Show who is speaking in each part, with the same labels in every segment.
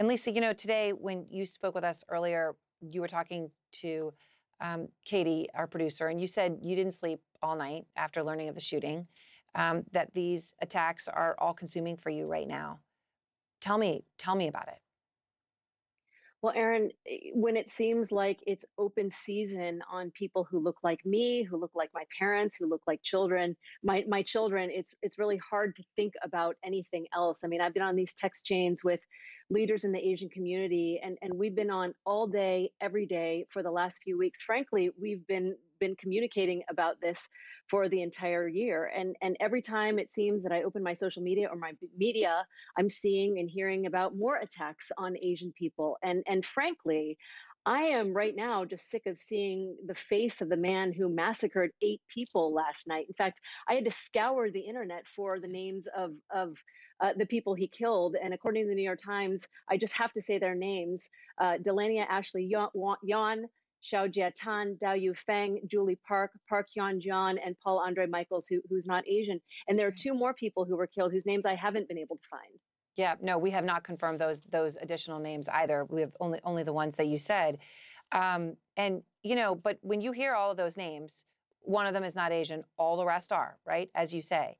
Speaker 1: And Lisa, you know, today when you spoke with us earlier, you were talking to um, Katie, our producer, and you said you didn't sleep all night after learning of the shooting, um, that these attacks are all consuming for you right now. Tell me, tell me about it.
Speaker 2: Well, Erin, eh, when it seems like it's open season on people who look like me, who look like my parents, who look like children, my my children, it's it's really hard to think about anything else. I mean, I've been on these text chains with leaders in the Asian community and and we've been on all day every day for the last few weeks. Frankly, we've been been communicating about this for the entire year. And and every time it seems that I open my social media or my media, I'm seeing and hearing about more attacks on Asian people. And and frankly, I am right now just sick of seeing the face of the man who massacred eight people last night. In fact, I had to scour the internet for the names of of uh, the people he killed. And according to the New York Times, I just have to say their names: uh, Delaina Ashley Yaun, Xiaojie Tan, Dao Yu Feng, Julie Park, Park Hyun John, and Paul Andre Michels, who, who's not Asian. And there are two more people who were killed whose names I haven't been able to find.
Speaker 1: Yeah, no, we have not confirmed those those additional names either. We have only only the ones that you said. Um, and you know, but when you hear all of those names, one of them is not Asian. All the rest are, right? As you say.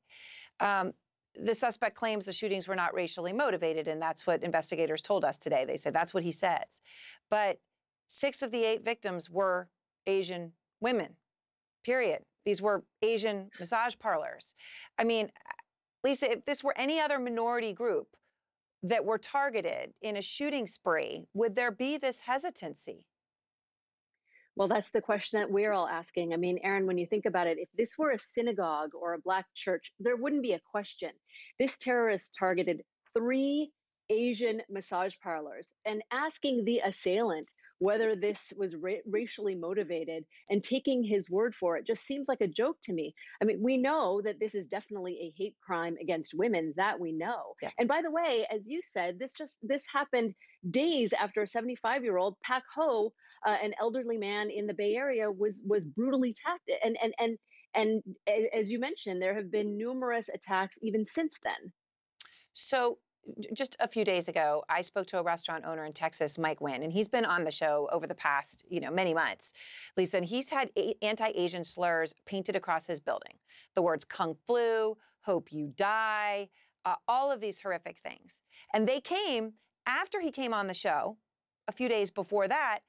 Speaker 1: Um, the suspect claims the shootings were not racially motivated, and that's what investigators told us today. They said that's what he says. But Six of the eight victims were Asian women, period. These were Asian massage parlors. I mean, Lisa, if this were any other minority group that were targeted in a shooting spree, would there be this hesitancy?
Speaker 2: Well, that's the question that we're all asking. I mean, Erin, when you think about it, if this were a synagogue or a black church, there wouldn't be a question. This terrorist targeted three Asian massage parlors and asking the assailant whether this was ra- racially motivated and taking his word for it just seems like a joke to me. I mean, we know that this is definitely a hate crime against women that we know. Yeah. And by the way, as you said, this just this happened days after a 75-year-old Pak Ho, uh, an elderly man in the Bay Area was was brutally attacked and and and and as you mentioned, there have been numerous attacks even since then.
Speaker 1: So just a few days ago, I spoke to a restaurant owner in Texas, Mike Nguyen, and he's been on the show over the past, you know, many months. Lisa, and he's had anti-Asian slurs painted across his building. The words "Kung Flu," "Hope you die," uh, all of these horrific things. And they came after he came on the show, a few days before that,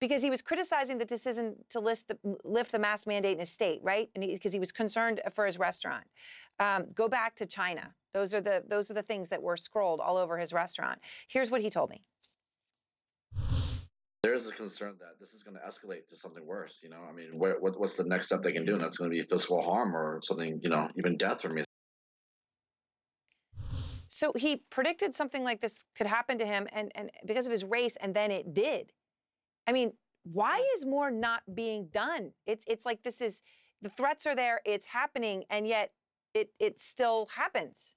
Speaker 1: because he was criticizing the decision to the, lift the mask mandate in his state, right? And because he, he, was concerned for his restaurant. Um, go back to China. Those are the those are the things that were scrolled all over his restaurant. Here's what he told me.
Speaker 3: There is a concern that this is going to escalate to something worse. You know, I mean, what, what's the next step they can do? And that's going to be physical harm or something. You know, even death for me.
Speaker 1: So he predicted something like this could happen to him, and and because of his race, and then it did. I mean, why is more not being done? It's it's like this is the threats are there, it's happening, and yet it it still happens.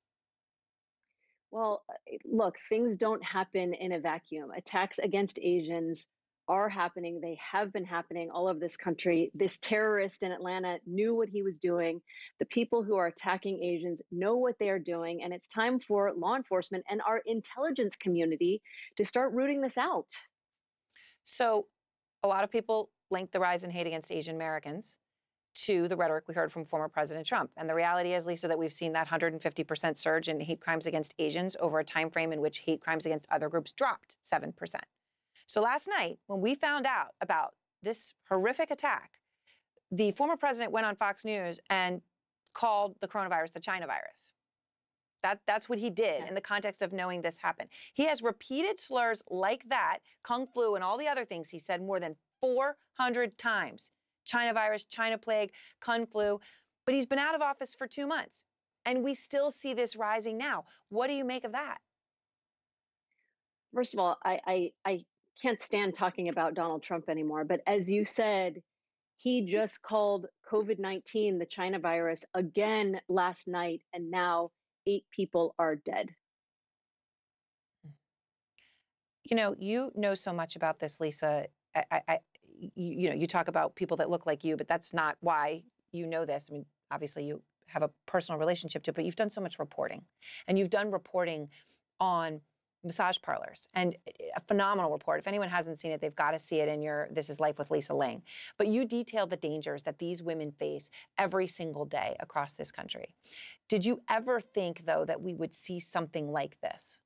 Speaker 2: Well, uh, look, things don't happen in a vacuum. Attacks against Asians are happening. They have been happening all over this country. This terrorist in Atlanta knew what he was doing. The people who are attacking Asians know what they are doing. And it's time for law enforcement and our intelligence community to start rooting this out.
Speaker 1: So, a lot of people link the rise in hate against Asian Americans to the rhetoric we heard from former President Trump. And the reality is, Lisa, that we've seen that 150% surge in hate crimes against Asians over a time frame in which hate crimes against other groups dropped 7%. So last night, when we found out about this horrific attack, the former president went on Fox News and called the coronavirus the China virus. That, that's what he did in the context of knowing this happened. He has repeated slurs like that, kung flu, and all the other things he said more than 400 times China virus, China plague, Kung flu. But he's been out of office for two months. And we still see this rising now. What do you make of that?
Speaker 2: First of all, I, I, I can't stand talking about Donald Trump anymore. But as you said, he mm. just called COVID 19 the China virus again last night, and now eight people are dead. Mm.
Speaker 1: You know, you know so much about this, Lisa. I, I, you, you know, you talk about people that look like you, but that's not why you know this. I mean, obviously you have a personal relationship to it, but you've done so much reporting. And you've done reporting on massage parlors and eh, eh, a phenomenal report. If anyone hasn't seen it, they've got to see it in your This is Life with Lisa Ling. But you detail the dangers that these women face every single day across this country. Did you ever think, though, that we would see something like this?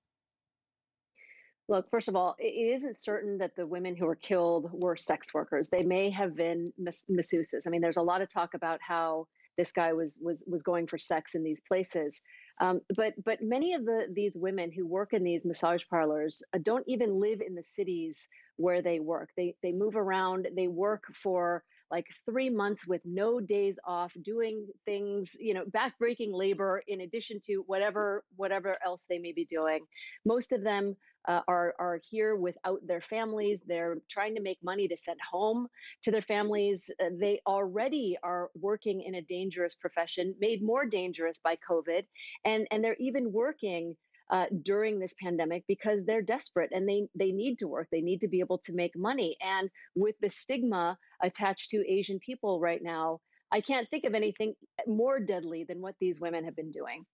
Speaker 2: Look, first of all, it isn't certain that the women who were killed were sex workers. They may have been mas- masseuses. I mean, there's a lot of talk about how this guy was was was going for sex in these places. Um, but but many of the these women who work in these massage parlors uh, don't even live in the cities where they work. They they move around. They work for like three months with no days off, doing things, you know, backbreaking labor in addition to whatever whatever else they may be doing. Most of them uh, are are here without their families. They're trying to make money to send home to their families. Uh, they already are working in a dangerous profession, made more dangerous by COVID, and and they're even working uh, during this pandemic because they're desperate and they they need to work. They need to be able to make money. And with the stigma attached to Asian people right now, I can't think of anything more deadly than what these women have been doing.